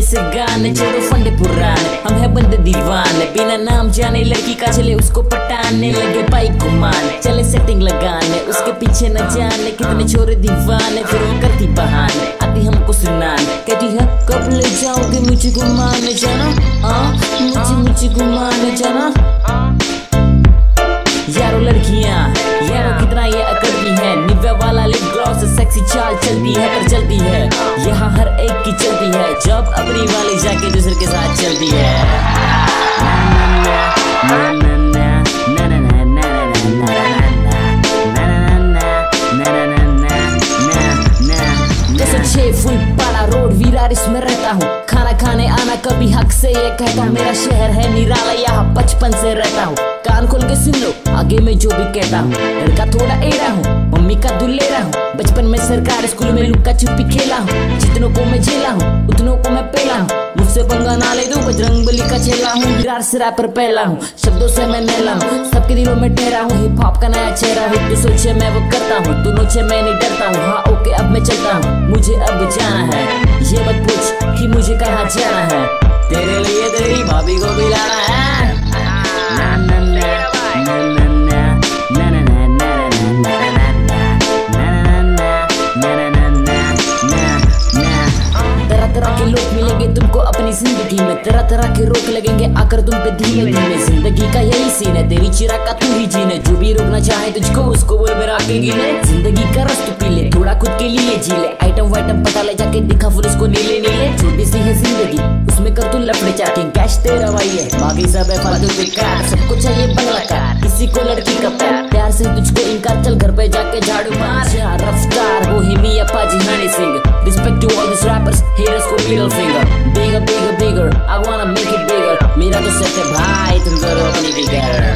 जाने चलो फंडे पुराने। हम है बंदे दीवाने। बिना नाम जाने लड़की का चले, उसको पटाने लगे बाइक घुमाने चले सेटिंग लगाने, उसके पीछे न जाने। कितने छोरे दीवाने, फिर वो करती बहाने। आती हमको सुनाने। कहती, है, कब ले जाओगे मुझे घुमाने जाना? आ मुझे मुझे घुमाने जाना? वाला से सेक्सी चाल चलती है, पर चलती है। यहाँ हर एक की चलती है, जब अपनी वाली जाके दूसरे के साथ चलती है। से ये कहता मेरा शहर है निराला, यहाँ बचपन से रहता हूँ। कान खोल के सुन लो, आगे मैं जो भी कहता हूँ। लड़का थोड़ा एड़ा हूँ, मम्मी का दुलेरा हूँ। बचपन में सरकार स्कूल में लुका छुपी खेला हूँ। जितनों को मैं झेला हूँ, उतनों को मैं पेला हूँ। मुझसे पंगा ना ले दो, बजरंग बली का चेला हूँ। विरार से रैपर पहला हूँ, शब्दों से मैं मेला हूँ। सबके दिलों में ठहरा हूँ हिप हॉप का नया चेहरा हूँ। तू सोचे मैं वो करता हूँ तू नोचे मैं नहीं डरता हूँ। हाँ ओके अब मैं चलता हूँ। मुझे अब जाना है। मुझे मत पूछ कि मुझे कहाँ जाना है तेरे लिए तेरी भाभी को भी लाना है तरह तरह के लोग मिलेंगे तुमको अपनी ज़िंदगी में तरह तरह के रोक लगेंगे आकर तुम पे धीमे धीमे ज़िंदगी का यही सीन है तेरी चिरा का तू ही जीने। जो भी रोकना चाहे तुझको उसको बोल मेरा के गिले ज़िंदगी का रस तू पी ले थोड़ा खुद के लिए जी ले। आइटम वाइटम पता ले जाके दिखा पुलिस को नीले नीले। छोटी सी है ज़िंदगी उसमें कर तू लफड़े चाके। कैश तेरा भाई है बाकी सब है फालतू बेकार सबको चाहिए बंगला कार किसी को लड़की का प्यार। प्यार से तुझको इनकार चल घर पे जाके झाड़ू मार। रफ्तार वो हिमी अप्पा जी Honey Singh. Respect to all this rappers haters को bigger bigger I wanna make it bigger. Mira tus este bhai, tum go to bigger.